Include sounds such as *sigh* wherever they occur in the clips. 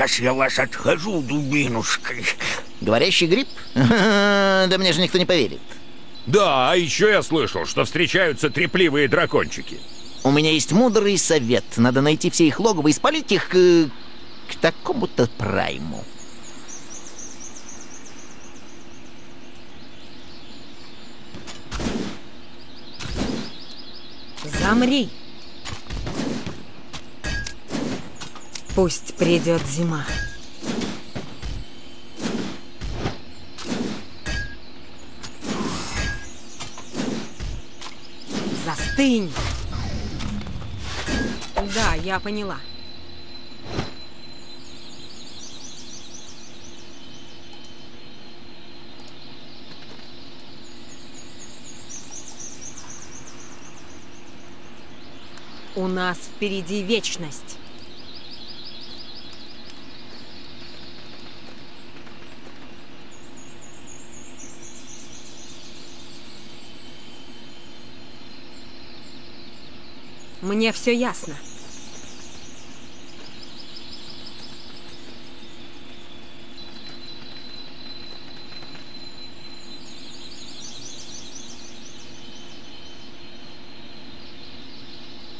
Сейчас я вас отхожу дубинушкой. Говорящий гриб? *laughs* Да мне же никто не поверит. Да, а еще я слышал, что встречаются трепливые дракончики. У меня есть мудрый совет. Надо найти все их логово и спалить их э, к такому-то прайму. Замри. Пусть придет зима. Застынь. Да, я поняла. У нас впереди вечность. Мне все ясно.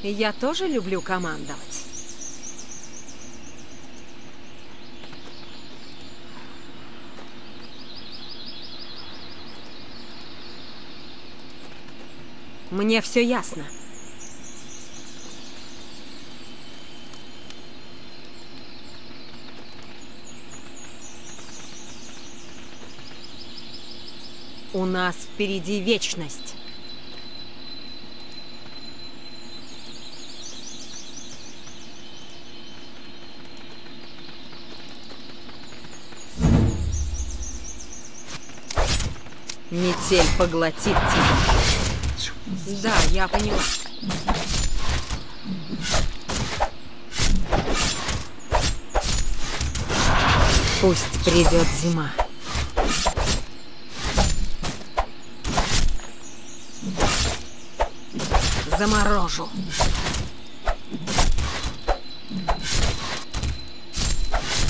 Я тоже люблю командовать. Мне все ясно. У нас впереди вечность. Метель поглотит тебя. Да, я поняла. Пусть придет зима. Заморожу.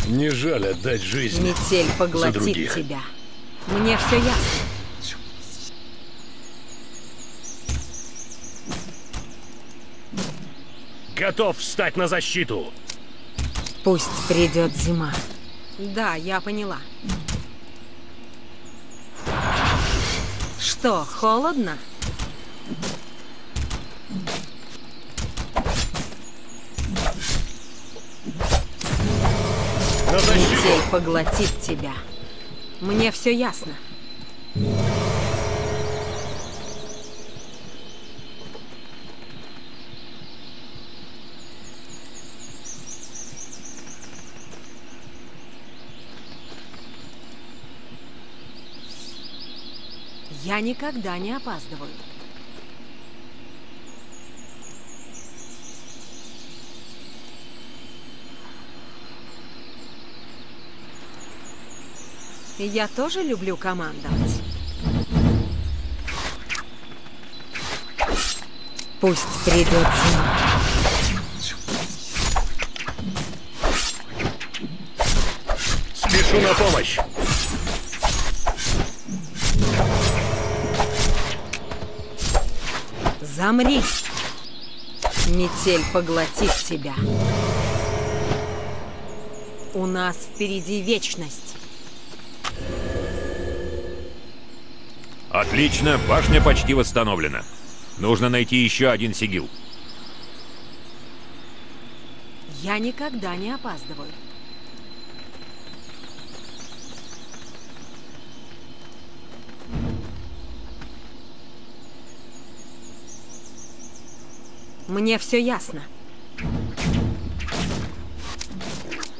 Не жаль отдать жизнь Метель поглотит тебя. Мне все ясно. Готов встать на защиту. Пусть придет зима. Да, я поняла. Что, холодно? Метель поглотит тебя. Мне все ясно. Я никогда не опаздываю. Я тоже люблю командовать. Пусть придет зима. Спешу на помощь. Замри! Метель поглотит тебя. У нас впереди вечность. Отлично, башня почти восстановлена. Нужно найти еще один сигил. Я никогда не опаздываю. Мне все ясно.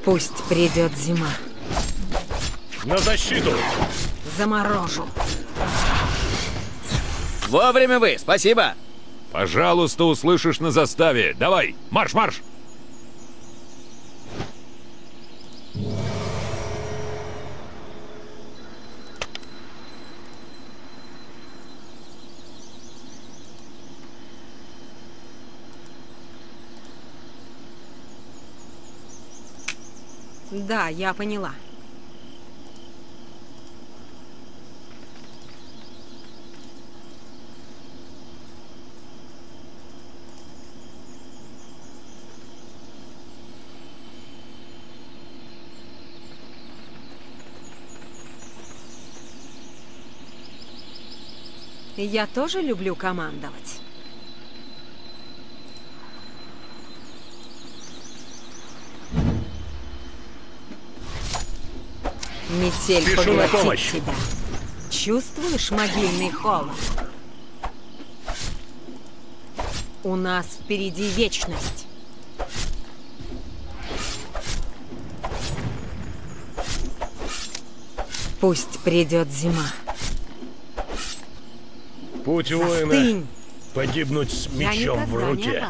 Пусть придет зима. На защиту! Заморожу. Вовремя вы, спасибо. Пожалуйста, услышишь на заставе. Давай, марш-марш! Да, я поняла. Я тоже люблю командовать. Метель на поглотит помощь. тебя. Чувствуешь могильный холод? У нас впереди вечность. Пусть придет зима. Путь воина Застынь! погибнуть с мечом в руке.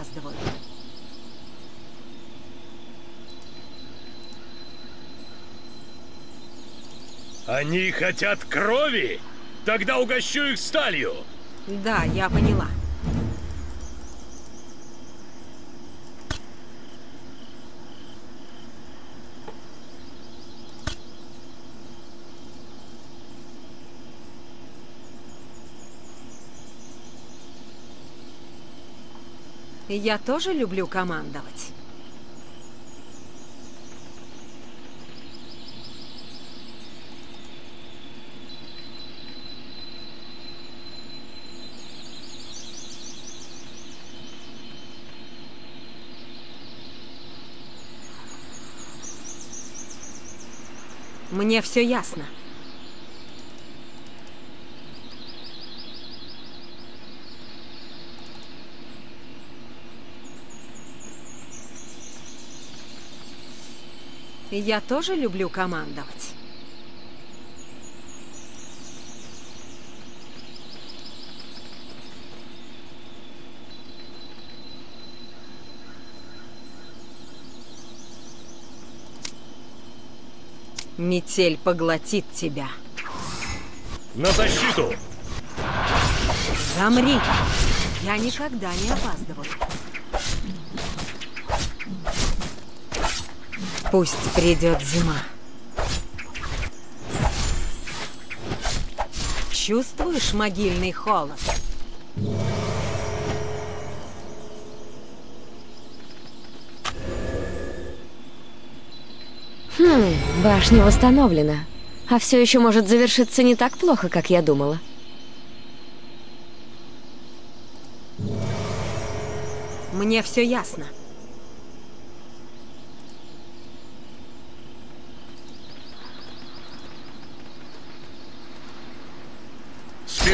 Они хотят крови? Тогда угощу их сталью. Да, я поняла. Я тоже люблю командовать. Мне все ясно. Я тоже люблю командовать. Метель поглотит тебя. На защиту! Замри! Я никогда не опаздываю. Пусть придет зима. Чувствуешь могильный холод? Башня восстановлена. А все еще может завершиться не так плохо, как я думала. Мне все ясно.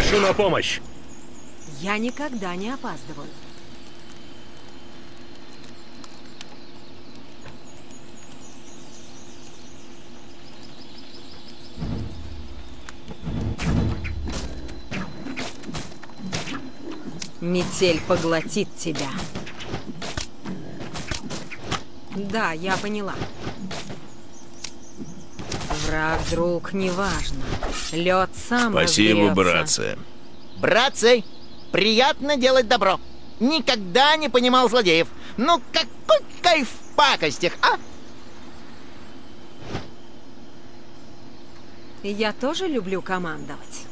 Спешу на помощь. Я никогда не опаздываю. Метель поглотит тебя. Да, я поняла. Враг, друг, неважно. Лед сам Спасибо, разберется. братцы. Братцы, приятно делать добро. Никогда не понимал злодеев. Ну какой кайф в пакостях, а? Я тоже люблю командовать.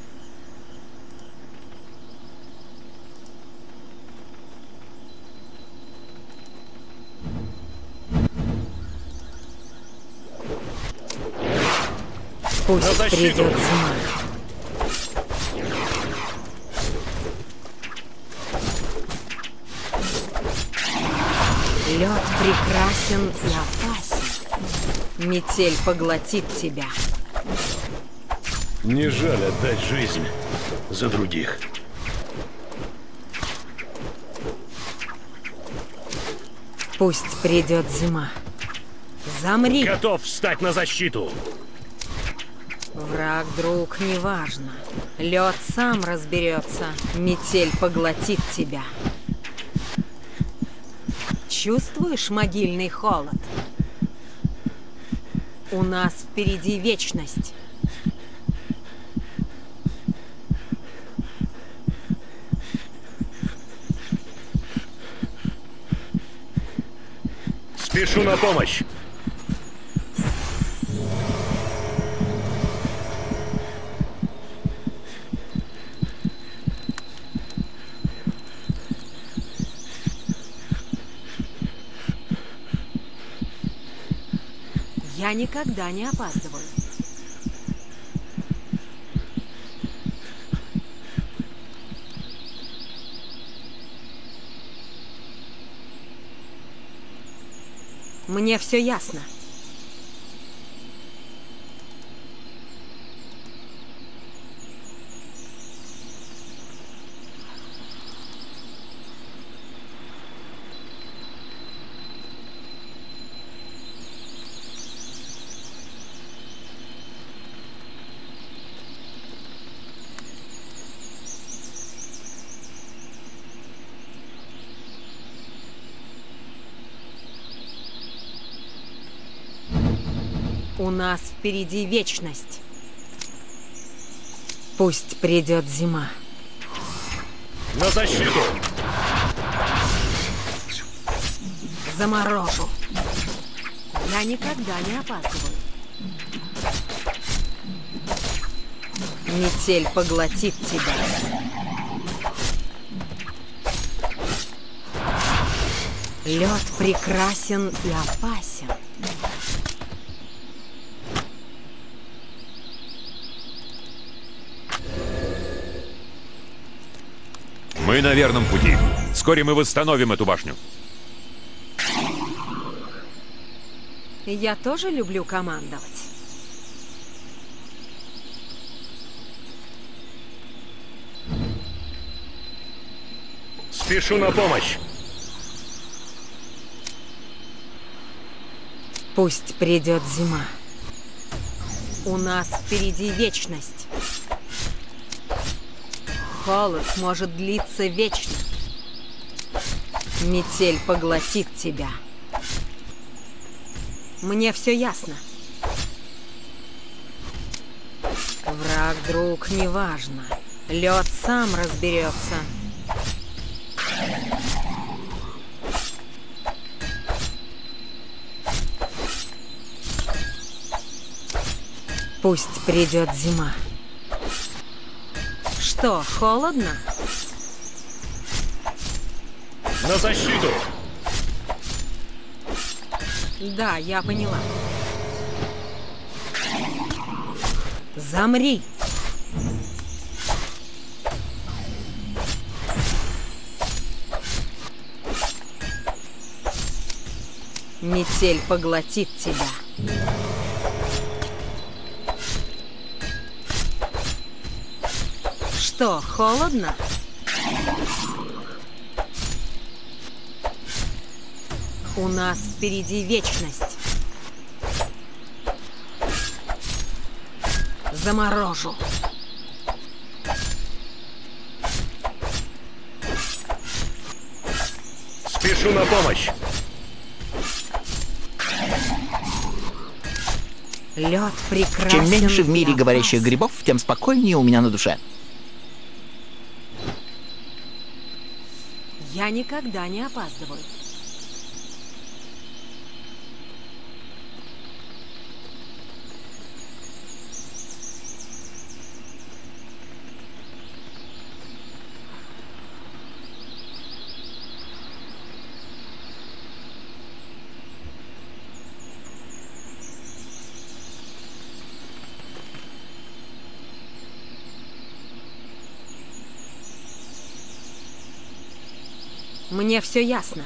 На Пусть придет зима. Лед прекрасен и опасен. Метель поглотит тебя. Не жаль отдать жизнь за других. Пусть придет зима. Замри! Готов встать на защиту. Враг, друг, неважно. Лед сам разберется. Метель поглотит тебя. Чувствуешь могильный холод? У нас впереди вечность. Спешу на помощь. Я никогда не опаздываю. Мне все ясно. У нас впереди вечность. Пусть придет зима. На защиту! Заморожу. Я никогда не опаздываю. Метель поглотит тебя. Лед прекрасен и опасен. Мы на верном пути. Вскоре мы восстановим эту башню. Я тоже люблю командовать. Спешу на помощь! Пусть придет зима. У нас впереди вечность. Холод может длиться вечно. Метель поглотит тебя. Мне все ясно. Враг, друг, неважно. Лед сам разберется. Пусть придет зима. Что, холодно? На защиту! Да, я поняла. Замри! Метель поглотит тебя. Что, холодно? У нас впереди вечность. Заморожу. Спешу на помощь! Лед прекрасен. Чем меньше в мире говорящих грибов, тем спокойнее у меня на душе. Я никогда не опаздываю. Мне все ясно.